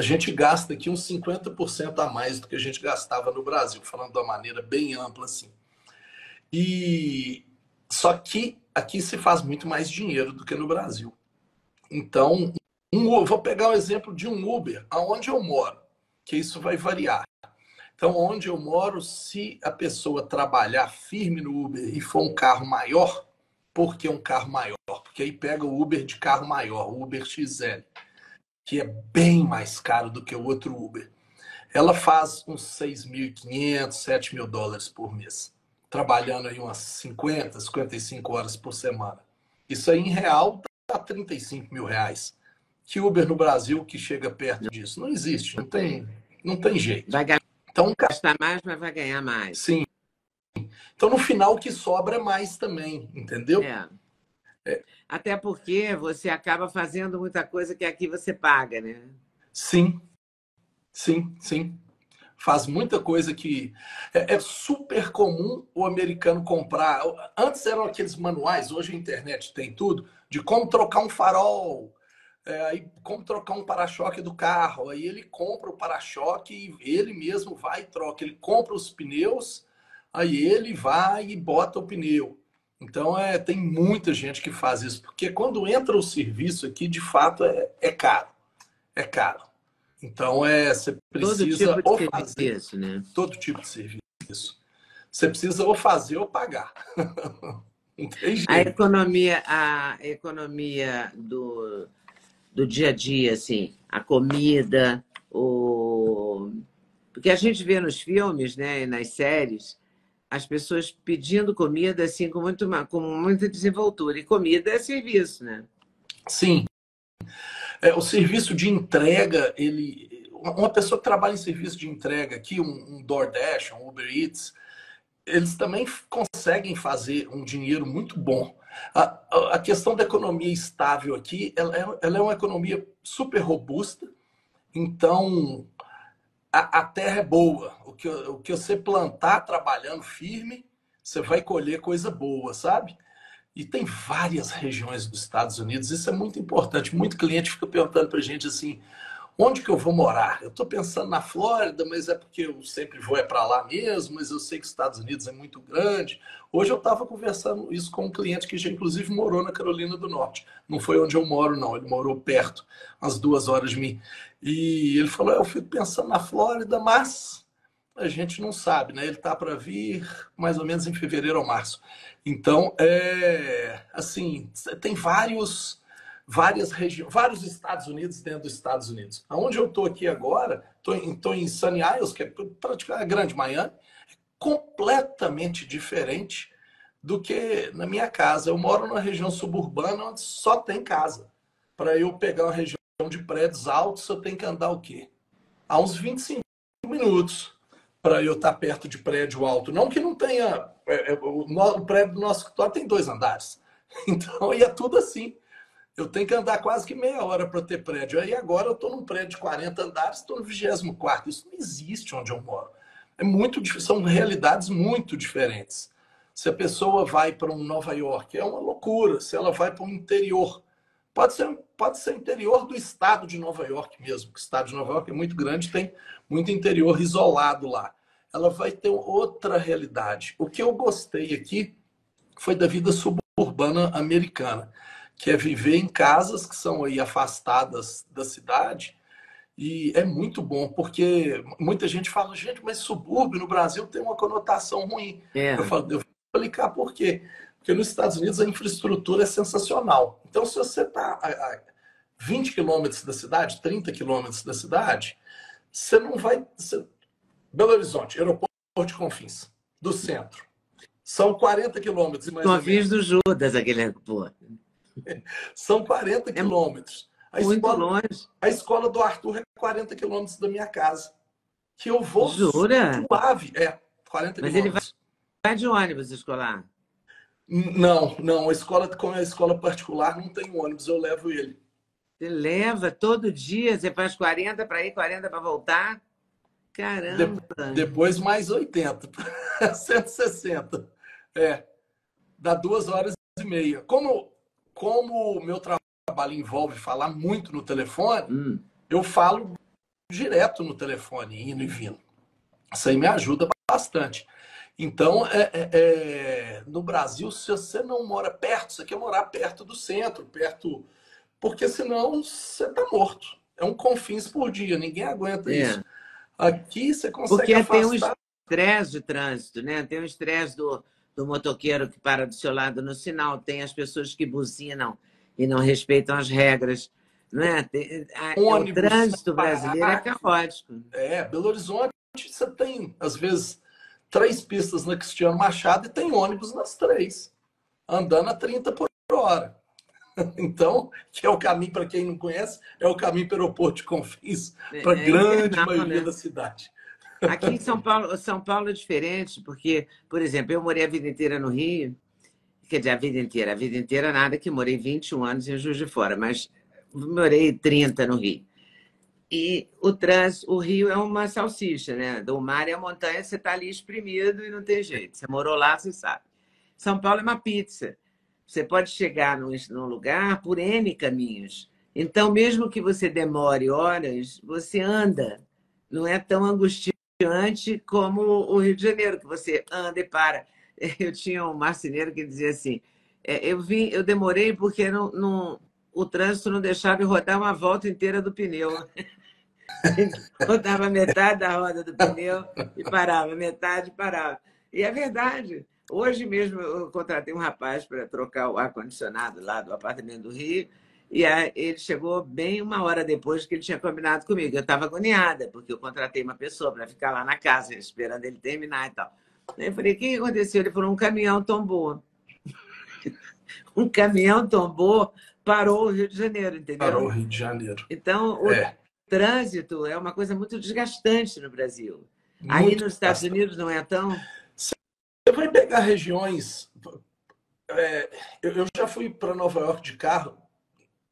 a gente gasta aqui uns 50% a mais do que a gente gastava no Brasil, falando de uma maneira bem ampla assim. E só que aqui se faz muito mais dinheiro do que no Brasil. Então, um, vou pegar o exemplo de um Uber, aonde eu moro, que isso vai variar. Então, onde eu moro, se a pessoa trabalhar firme no Uber e for um carro maior, por que um carro maior? Porque aí pega o Uber de carro maior, o Uber XL, que é bem mais caro do que o outro Uber. Ela faz uns 6.500, 7 mil dólares por mês, trabalhando aí umas 50, 55 horas por semana. Isso aí em real dá 35 mil reais. Que Uber no Brasil que chega perto disso? Não existe, não tem, não tem jeito. Vai então, gastar mais, mas vai ganhar mais. Sim. Então, no final, o que sobra é mais também, entendeu? É. É. Até porque você acaba fazendo muita coisa que aqui você paga, né? Sim, sim, sim. Faz muita coisa que é, é, super comum o americano comprar. Antes eram aqueles manuais, hoje a internet tem tudo, de como trocar um farol, é, aí como trocar um para-choque do carro. Aí ele compra o para-choque e ele mesmo vai e troca. Ele compra os pneus, aí ele vai e bota o pneu. Então é, tem muita gente que faz isso, porque quando entra o serviço aqui, de fato é, é caro. É caro. Então é, você precisa todo tipo de fazer serviço, né? todo tipo de serviço. Você precisa ou fazer ou pagar. A economia, a economia do, do dia a dia, assim, a comida, o... porque a gente vê nos filmes, né, e nas séries, as pessoas pedindo comida assim com muito com muita desenvoltura e comida é serviço, né? Sim. É, o serviço de entrega, ele uma pessoa que trabalha em serviço de entrega aqui, um, um DoorDash, um Uber Eats, eles também conseguem fazer um dinheiro muito bom a, a questão da economia estável aqui, ela é, ela é uma economia super robusta, então a, a, terra é boa. O que, o que você plantar trabalhando firme, você vai colher coisa boa, sabe? E tem várias regiões dos Estados Unidos, isso é muito importante. Muito cliente fica perguntando para gente assim: Onde que eu vou morar? Eu estou pensando na Flórida, mas é porque eu sempre vou é para lá mesmo, mas eu sei que os Estados Unidos é muito grande. Hoje eu estava conversando isso com um cliente que já inclusive morou na Carolina do Norte. Não foi onde eu moro, não. Ele morou perto, umas duas horas de mim. E ele falou: eu fico pensando na Flórida, mas a gente não sabe, né? Ele está para vir mais ou menos em fevereiro ou março. Então, é assim, tem vários várias regiões, vários Estados Unidos dentro dos Estados Unidos. Aonde eu estou aqui agora, estou em, em Sunny Isles, que é praticamente a grande Miami, é completamente diferente do que na minha casa. Eu moro numa região suburbana onde só tem casa. Para eu pegar uma região de prédios altos, eu tenho que andar o quê? Há uns 25 minutos para eu estar perto de prédio alto. Não que não tenha. É, é, o, o prédio do nosso escritório tem dois andares. Então, e é tudo assim eu tenho que andar quase que meia hora para ter prédio. Aí agora eu estou num prédio de 40 andares, estou no 24. Isso não existe onde eu moro. É muito são realidades muito diferentes. Se a pessoa vai para um Nova York, é uma loucura. Se ela vai para um interior, pode ser, pode ser interior do estado de Nova York mesmo, que o estado de Nova York é muito grande, tem muito interior isolado lá. Ela vai ter outra realidade. O que eu gostei aqui foi da vida suburbana americana que é viver em casas que são aí afastadas da cidade. E é muito bom, porque muita gente fala, gente, mas subúrbio no Brasil tem uma conotação ruim. É. Eu, falo, eu vou explicar por quê. Porque nos Estados Unidos a infraestrutura é sensacional. Então, se você está a 20 quilômetros da cidade, 30 quilômetros da cidade, você não vai. Você... Belo Horizonte, aeroporto de Confins, do centro. São 40 quilômetros. Confins do Judas, aquele aeroporto. São 40 é quilômetros. A muito escola, longe. A escola do Arthur é 40 quilômetros da minha casa. Que eu vou Jura? suave. É, 40 Mas ele vai, vai de ônibus escolar? Não, não. A escola, como é a escola particular, não tem ônibus. Eu levo ele. Você leva todo dia? Você faz 40 para ir, 40 para voltar? Caramba! De, depois mais 80. 160. É. Dá duas horas e meia. Como como o meu trabalho envolve falar muito no telefone, hum. eu falo direto no telefone, indo e vindo. Isso aí me ajuda bastante. Então, é, é, é, no Brasil, se você não mora perto, você quer morar perto do centro, perto. Porque senão você está morto. É um confins por dia, ninguém aguenta é. isso. Aqui você consegue Porque afastar... tem um estresse de trânsito, né? Tem o estresse do, do motoqueiro que para do seu lado no sinal, tem as pessoas que buzinam e não respeitam as regras. Não é? Tem, a, o trânsito brasileiro é caótico. É, Belo Horizonte você tem, às vezes, três pistas na Cristiano Machado e tem ônibus nas três, andando a 30 por hora. Então, que é o caminho, para quem não conhece, é o caminho para o aeroporto de Confins, para a é, grande é maioria né? da cidade. Aqui em São Paulo, São Paulo é diferente, porque, por exemplo, eu morei a vida inteira no Rio, quer dizer, a vida inteira, a vida inteira nada, que morei 21 anos em Juiz de Fora, mas morei 30 no Rio. E o trânsito, o Rio é uma salsicha, né? Do mar e a montanha, você está ali exprimido e não tem jeito. Você morou lá, você sabe. São Paulo é uma pizza. Você pode chegar num, num lugar por N caminhos. Então, mesmo que você demore horas, você anda. Não é tão angustiante como o Rio de Janeiro, que você anda e para. Eu tinha um marceneiro que dizia assim: é, eu vim, eu demorei porque não, não, o trânsito não deixava eu rodar uma volta inteira do pneu. Rodava metade da roda do pneu e parava, metade parava. E é verdade. Hoje mesmo eu contratei um rapaz para trocar o ar-condicionado lá do apartamento do Rio. E aí, ele chegou bem uma hora depois que ele tinha combinado comigo. Eu estava agoniada, porque eu contratei uma pessoa para ficar lá na casa, esperando ele terminar e tal. Eu falei: o que aconteceu? Ele falou: um caminhão tombou. um caminhão tombou, parou o Rio de Janeiro, entendeu? Parou o Rio de Janeiro. Então, o, é trânsito é uma coisa muito desgastante no Brasil. Muito Aí nos Estados Unidos não é tão. Você vai pegar regiões. É, eu, já fui para Nova York de carro.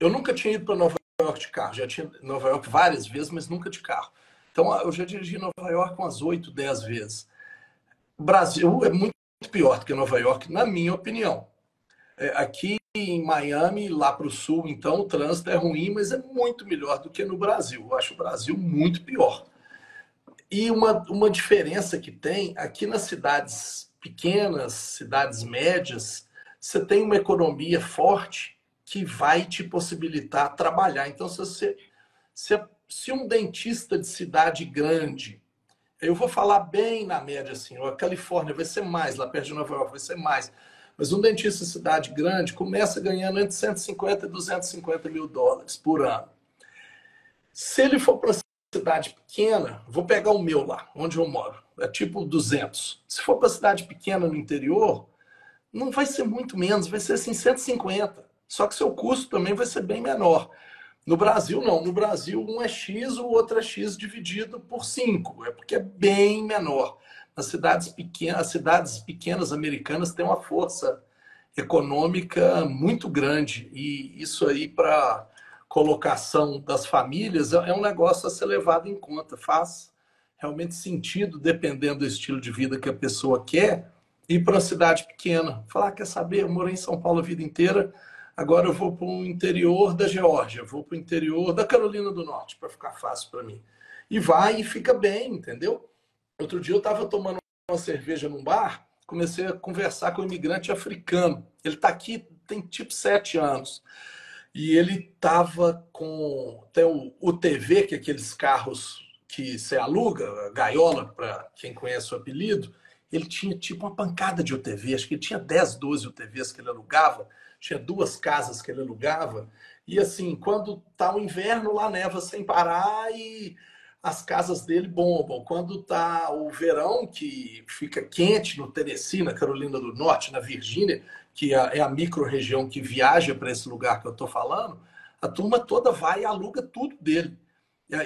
Eu nunca tinha ido para Nova York de carro. Já tinha Nova York várias vezes, mas nunca de carro. Então eu já dirigi Nova York umas 8, 10 vezes. Brasil é muito pior do que Nova York, na minha opinião. É, aqui em Miami, lá para o sul, então, o trânsito é ruim, mas é muito melhor do que no Brasil. Eu acho o Brasil muito pior. E uma, uma diferença que tem, aqui nas cidades pequenas, cidades médias, você tem uma economia forte que vai te possibilitar trabalhar. Então, se você. Se, se um dentista de cidade grande, eu vou falar bem na média assim, a Califórnia vai ser mais, lá perto de Nova York vai ser mais. Mas um dentista em cidade grande começa ganhando entre 150 e 250 mil dólares por ano. Se ele for para cidade pequena, vou pegar o meu lá, onde eu moro, é tipo 200. Se for para cidade pequena no interior, não vai ser muito menos, vai ser assim 150. Só que seu custo também vai ser bem menor. No Brasil, não. No Brasil, um é X, o outro é X dividido por 5. É porque é bem menor as cidades pequenas, as cidades pequenas americanas têm uma força econômica muito grande e isso aí para colocação das famílias é um negócio a ser levado em conta. Faz realmente sentido, dependendo do estilo de vida que a pessoa quer, ir para uma cidade pequena. Falar, ah, quer saber, eu morei em São Paulo a vida inteira, agora eu vou para o interior da Geórgia, vou para o interior da Carolina do Norte, para ficar fácil para mim. E vai e fica bem, entendeu? Outro dia eu estava tomando uma cerveja num bar, comecei a conversar com um imigrante africano. Ele está aqui tem tipo sete anos. E ele estava com até o UTV, que é aqueles carros que você aluga, gaiola, para quem conhece o apelido. Ele tinha tipo uma pancada de UTV, acho que ele tinha 10, 12 UTVs que ele alugava, tinha duas casas que ele alugava. E assim, quando tá o inverno, lá neva sem parar e as casas dele bombam. Quando tá o verão, que fica quente no Tennessee, na Carolina do Norte, na Virgínia, que é, é a micro-região que viaja para esse lugar que eu estou falando, a turma toda vai e aluga tudo dele.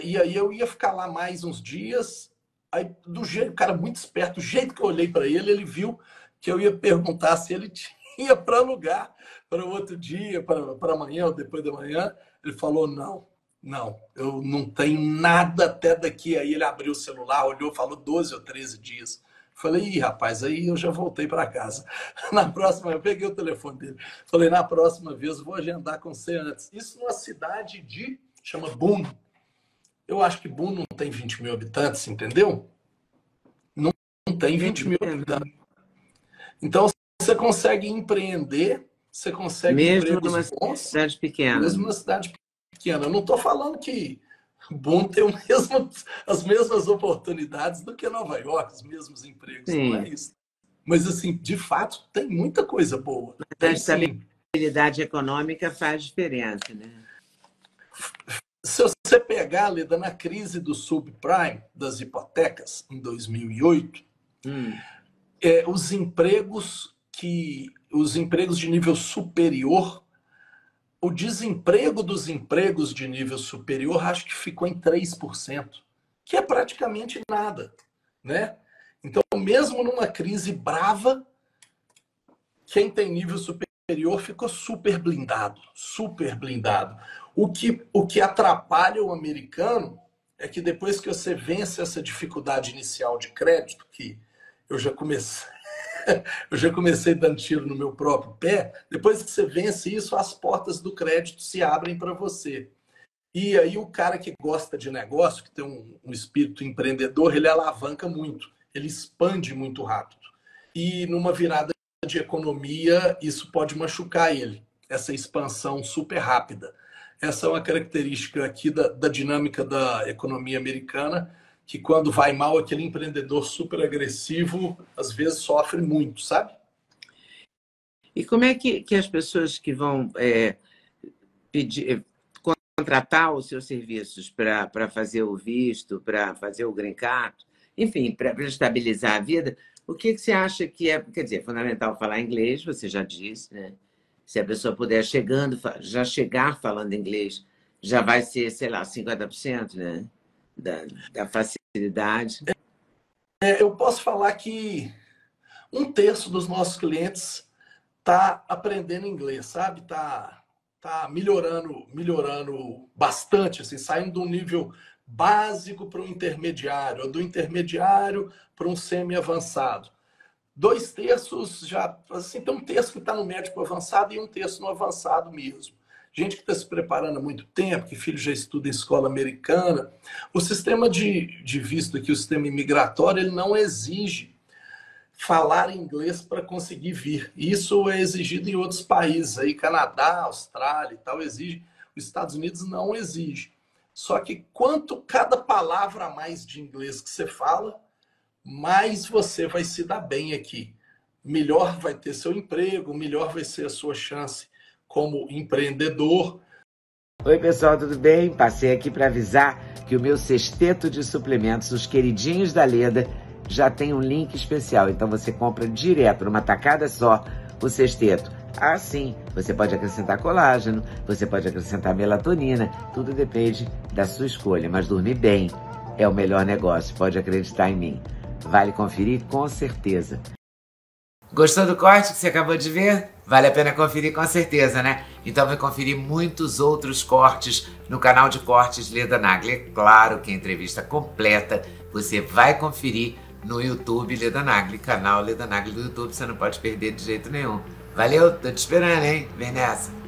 E aí eu ia ficar lá mais uns dias. Aí, do jeito, o cara muito esperto, do jeito que eu olhei para ele, ele viu que eu ia perguntar se ele tinha para alugar para outro dia, para amanhã ou depois da manhã. Ele falou: não, não, eu não tenho nada até daqui. Aí ele abriu o celular, olhou, falou 12 ou 13 dias. Falei, Ih, rapaz, aí eu já voltei para casa. Na próxima, eu peguei o telefone dele. Falei, na próxima vez vou agendar com você antes. Isso numa cidade de, chama Boone. Eu acho que Boone não tem 20 mil habitantes, entendeu? Não, não tem 20 mil habitantes. Então, você consegue empreender, você consegue mesmo numa bons, cidade pequena. Mesmo numa cidade pequena. Eu não estou falando que Boone tem mesmo, as mesmas oportunidades do que Nova York, os mesmos empregos, Sim. não é isso. Mas, assim, de fato, tem muita coisa boa. Mas a estabilidade econômica faz diferença, né? Se você pegar, Leda, na crise do subprime, das hipotecas, em 2008, hum. é, os empregos que os empregos de nível superior, o desemprego dos empregos de nível superior, acho que ficou em 3%, que é praticamente nada, né? Então, mesmo numa crise brava, quem tem nível superior ficou super blindado, super blindado. O que, o que atrapalha o americano é que depois que você vence essa dificuldade inicial de crédito, que eu já comecei, eu já comecei dando tiro no meu próprio pé, depois que você vence isso, as portas do crédito se abrem para você. E aí o cara que gosta de negócio, que tem um, um espírito empreendedor, ele alavanca muito, ele expande muito rápido. E numa virada de economia, isso pode machucar ele, essa expansão super rápida. Essa é uma característica aqui da, da dinâmica da economia americana, que quando vai mal, aquele empreendedor super agressivo, às vezes sofre muito, sabe? E como é que, que as pessoas que vão é, pedir, contratar os seus serviços para fazer o visto, para fazer o green card, enfim, para estabilizar a vida, o que, que você acha que é, quer dizer, é fundamental falar inglês, você já disse, né? Se a pessoa puder chegando, já chegar falando inglês, já vai ser, sei lá, 50%, né? Da, da facilidade. É, eu posso falar que um terço dos nossos clientes está aprendendo inglês, sabe? Está tá melhorando, melhorando bastante, assim, saindo um nível básico para um intermediário, ou do intermediário para um semi-avançado dois terços já, assim, tem um terço que está no médico avançado e um terço no avançado mesmo. Gente que está se preparando há muito tempo, que filho já estuda em escola americana. O sistema de, de visto aqui, o sistema imigratório, ele não exige falar inglês para conseguir vir. Isso é exigido em outros países, aí Canadá, Austrália e tal, exige. Os Estados Unidos não exige. Só que quanto cada palavra a mais de inglês que você fala, mais você vai se dar bem aqui. Melhor vai ter seu emprego, melhor vai ser a sua chance como empreendedor. Oi, pessoal, tudo bem? Passei aqui para avisar que o meu sexteto de suplementos, os queridinhos da Leda, já tem um link especial. Então você compra direto, numa tacada só, o sexteto. Ah, sim, você pode acrescentar colágeno, você pode acrescentar melatonina, tudo depende da sua escolha. Mas dormir bem é o melhor negócio, pode acreditar em mim. Vale conferir com certeza. Gostou do corte que você acabou de ver? Vale a pena conferir com certeza, né? Então vai conferir muitos outros cortes no canal de cortes Leda Nagli. É claro que a entrevista completa você vai conferir no YouTube Leda Nagli, canal Leda Nagli do YouTube, você não pode perder de jeito nenhum. Valeu, tô te esperando, hein? Vem nessa!